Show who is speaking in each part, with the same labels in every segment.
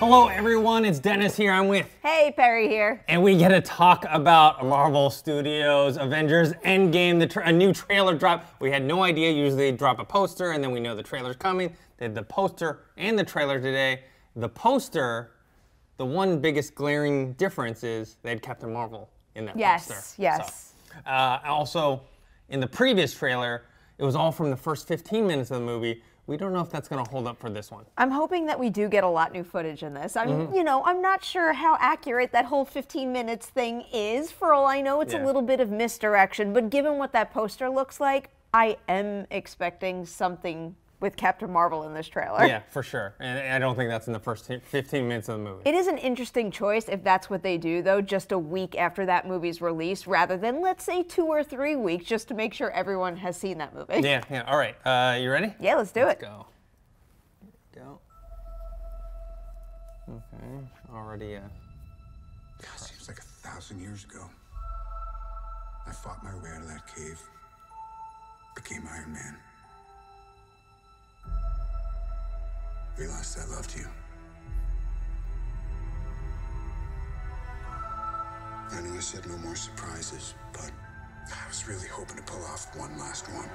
Speaker 1: Hello, everyone. It's Dennis here. I'm with.
Speaker 2: Hey, Perri here.
Speaker 1: And we get to talk about Marvel Studios Avengers Endgame. A new trailer drop. We had no idea. Usually, they drop a poster, and then we know the trailer's coming. They had the poster and the trailer today. The poster, the one biggest glaring difference is they had Captain Marvel in that
Speaker 2: Yes,
Speaker 1: poster.
Speaker 2: yes.
Speaker 1: So, uh, also, in the previous trailer, it was all from the first 15 minutes of the movie. We don't know if that's going to hold up for this one.
Speaker 2: I'm hoping that we do get a lot new footage in this. I'm,
Speaker 1: Mm-hmm.
Speaker 2: you know, I'm not sure how accurate that whole 15 minutes thing is. For all I know, it's
Speaker 1: Yeah.
Speaker 2: a little bit of misdirection. But given what that poster looks like, I am expecting something with Captain Marvel in this trailer.
Speaker 1: Yeah, for sure. And I don't think that's in the first 15 minutes of the movie.
Speaker 2: It is an interesting choice if that's what they do, though, just a week after that movie's release, rather than, let's say, two or three weeks, just to make sure everyone has seen that movie.
Speaker 1: Yeah, yeah. All right. Uh, you ready?
Speaker 2: Yeah, let's do
Speaker 1: Let's
Speaker 2: it.
Speaker 1: go. Go. Okay. Already. Uh,
Speaker 3: God, seems like a thousand years ago. I fought my way out of that cave. Became Iron Man. Realized I loved you. I know I said no more surprises, but I was really hoping to pull off one last one.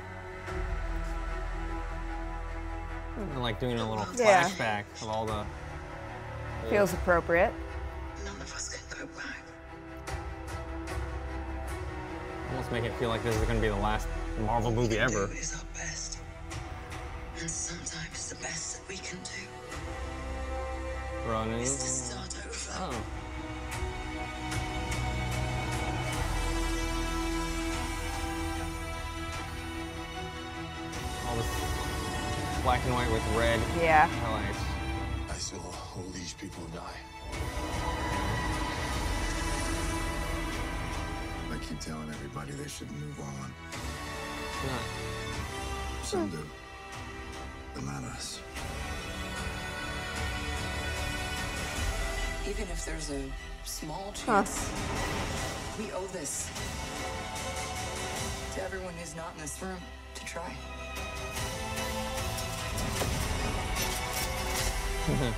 Speaker 1: I like doing a little
Speaker 2: Yeah.
Speaker 1: flashback of all the.
Speaker 2: Feels appropriate.
Speaker 4: None of us can go back.
Speaker 1: Almost make it feel like this is going to be the last Marvel movie ever.
Speaker 4: Do is our best. And sometimes the best that we can do
Speaker 1: Running.
Speaker 4: is to start over.
Speaker 1: Oh. All this black and white with red
Speaker 2: Yeah.
Speaker 1: highlights.
Speaker 3: I saw all these people die. I keep telling everybody they should move on.
Speaker 1: Not.
Speaker 3: Some do, but not us.
Speaker 4: Even if there's a small
Speaker 2: Huh.
Speaker 4: chance, we owe this to everyone who's not in this room to try.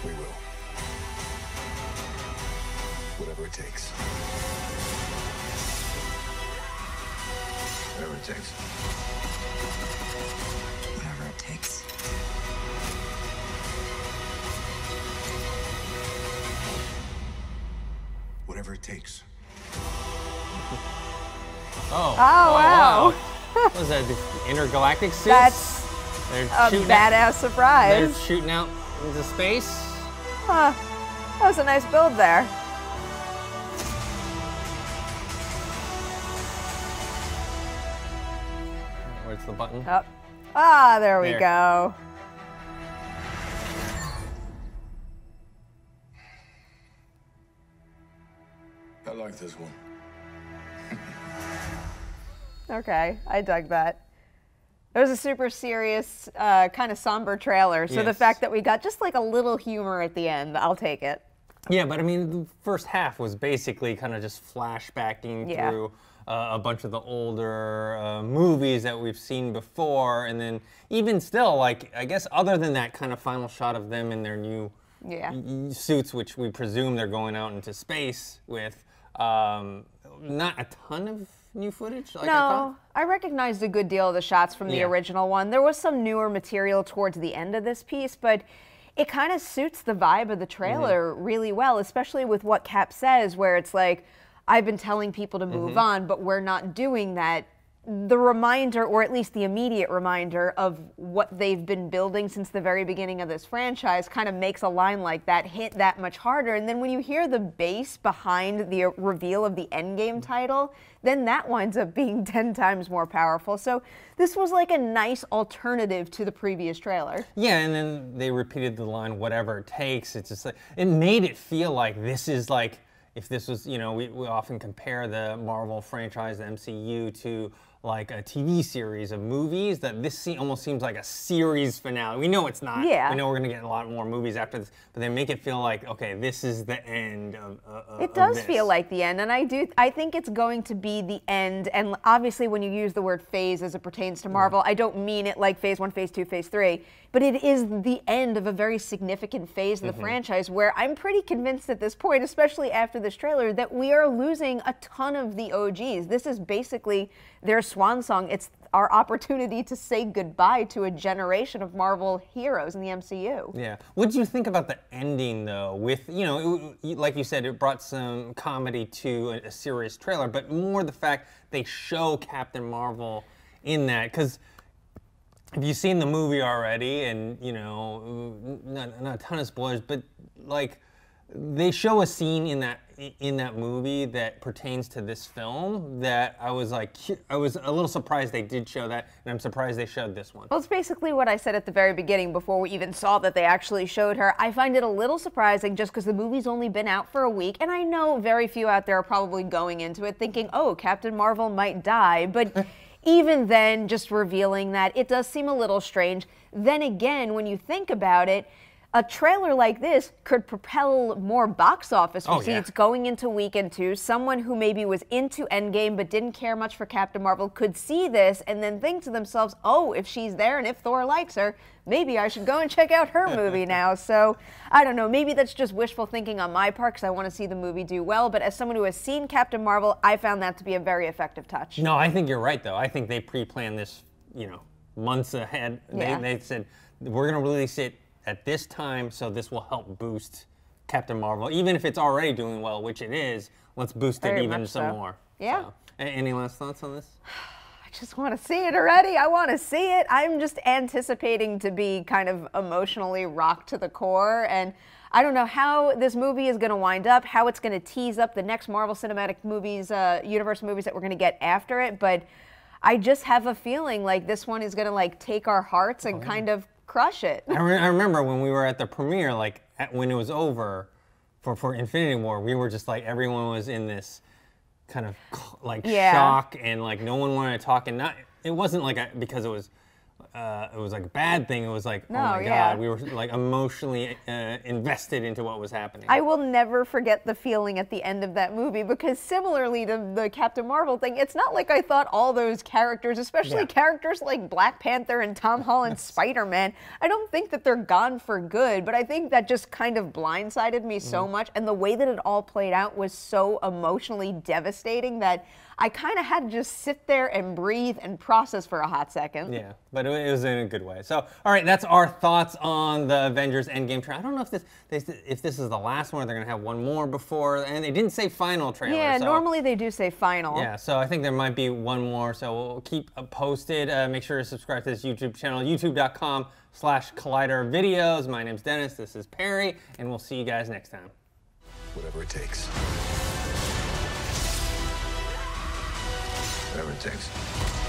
Speaker 3: We will. Whatever it takes. Whatever it takes.
Speaker 4: Whatever it takes.
Speaker 3: Whatever it takes.
Speaker 1: Oh.
Speaker 2: Oh, wow.
Speaker 1: What was that? The intergalactic suits?
Speaker 2: That's
Speaker 1: They're
Speaker 2: a
Speaker 1: shooting out-
Speaker 2: badass
Speaker 1: They're
Speaker 2: surprise.
Speaker 1: shooting out into space.
Speaker 2: Huh. That was a nice build there.
Speaker 1: Where's the button?
Speaker 2: Oh. Ah, there we go.
Speaker 3: I like this one.
Speaker 2: Okay, I dug that. It was a super serious, uh, kind of somber trailer. So the fact that we got just like a little humor at the end, I'll take it.
Speaker 1: Yeah, but I mean, the first half was basically kind of just flashbacking
Speaker 2: Yeah.
Speaker 1: through uh, a bunch of the older uh, movies that we've seen before, and then even still, like I guess other than that kind of final shot of them in their new
Speaker 2: Yeah.
Speaker 1: suits, which we presume they're going out into space with, um, not a ton of new footage. Like I
Speaker 2: No,
Speaker 1: thought.
Speaker 2: I recognized a good deal of the shots from the
Speaker 1: Yeah.
Speaker 2: original one. There was some newer material towards the end of this piece, but it kind of suits the vibe of the trailer
Speaker 1: Mm-hmm.
Speaker 2: really well, especially with what Cap says, where it's like, I've been telling people to move
Speaker 1: Mm-hmm.
Speaker 2: on, but we're not doing that. The reminder, or at least the immediate reminder, of what they've been building since the very beginning of this franchise kind of makes a line like that hit that much harder. And then when you hear the bass behind the reveal of the Endgame title, then that winds up being 10 times more powerful. So this was like a nice alternative to the previous trailer.
Speaker 1: Yeah, and then they repeated the line, whatever it takes. It's just like, it made it feel like this is like, if this was, you know, we, we often compare the Marvel franchise, the MCU, to like a TV series of movies that this se- almost seems like a series finale. We know it's not.
Speaker 2: Yeah.
Speaker 1: We know we're gonna get a lot more movies after this, but they make it feel like okay, this is the end of. of
Speaker 2: It
Speaker 1: of
Speaker 2: does
Speaker 1: this.
Speaker 2: feel like the end, and I do. I think it's going to be the end. And obviously, when you use the word phase as it pertains to mm. Marvel, I don't mean it like phase one, phase two, phase three, but it is the end of a very significant phase of the mm-hmm. franchise. Where I'm pretty convinced at this point, especially after this trailer, that we are losing a ton of the OGs. This is basically their swan song. It's our opportunity to say goodbye to a generation of Marvel heroes in the MCU.
Speaker 1: Yeah. What do you think about the ending, though? With you know, it, like you said, it brought some comedy to a, a serious trailer, but more the fact they show Captain Marvel in that because. if you've seen the movie already? And you know, not, not a ton of spoilers, but like they show a scene in that in that movie that pertains to this film that I was like, I was a little surprised they did show that, and I'm surprised they showed this one.
Speaker 2: Well, it's basically what I said at the very beginning before we even saw that they actually showed her. I find it a little surprising just because the movie's only been out for a week, and I know very few out there are probably going into it thinking, oh, Captain Marvel might die. But even then, just revealing that, it does seem a little strange. Then again, when you think about it, a trailer like this could propel more box office
Speaker 1: Oh,
Speaker 2: receipts
Speaker 1: yeah.
Speaker 2: going into weekend two. Someone who maybe was into Endgame but didn't care much for Captain Marvel could see this and then think to themselves, oh, if she's there and if Thor likes her, maybe I should go and check out her movie now. So I don't know. Maybe that's just wishful thinking on my part because I want to see the movie do well. But as someone who has seen Captain Marvel, I found that to be a very effective touch.
Speaker 1: No, I think you're right, though. I think they pre-planned this, you know, months ahead.
Speaker 2: Yeah.
Speaker 1: They, they said we're going to release it at this time, so this will help boost Captain Marvel, even if it's already doing well, which it is. Let's boost
Speaker 2: Very
Speaker 1: it even some
Speaker 2: so.
Speaker 1: more.
Speaker 2: Yeah.
Speaker 1: So, any last thoughts on this?
Speaker 2: I just want to see it already. I want to see it. I'm just anticipating to be kind of emotionally rocked to the core. And I don't know how this movie is going to wind up, how it's going to tease up the next Marvel Cinematic movies, uh, universe movies that we're going to get after it. But I just have a feeling like this one is going to like take our hearts and kind of crush it.
Speaker 1: I, re- I remember when we were at the premiere, like at, when it was over for, for Infinity War, we were just like everyone was in this kind of like
Speaker 2: Yeah.
Speaker 1: shock and like no one wanted to talk and not it wasn't like a, because it was uh, it was like a bad thing. It was like,
Speaker 2: No,
Speaker 1: oh my
Speaker 2: yeah.
Speaker 1: god, we were like emotionally uh, invested into what was happening.
Speaker 2: I will never forget the feeling at the end of that movie because similarly to the Captain Marvel thing, it's not like I thought all those characters, especially
Speaker 1: Yeah.
Speaker 2: characters like Black Panther and Tom Holland's Spider-Man, I don't think that they're gone for good, but I think that just kind of blindsided me so
Speaker 1: Mm-hmm.
Speaker 2: much and the way that it all played out was so emotionally devastating that I kind of had to just sit there and breathe and process for a hot second.
Speaker 1: Yeah, but it it was in a good way. So, all right, that's our thoughts on the Avengers Endgame trailer. I don't know if this if this is the last one. or They're gonna have one more before, and they didn't say final trailer.
Speaker 2: Yeah,
Speaker 1: so-
Speaker 2: normally they do say final.
Speaker 1: Yeah, so I think there might be one more. So we'll keep uh, posted. Uh, make sure to subscribe to this YouTube channel, youtube.com slash collider videos. My name's Dennis. This is Perri, and we'll see you guys next time.
Speaker 4: Whatever it takes.
Speaker 3: Whatever it takes.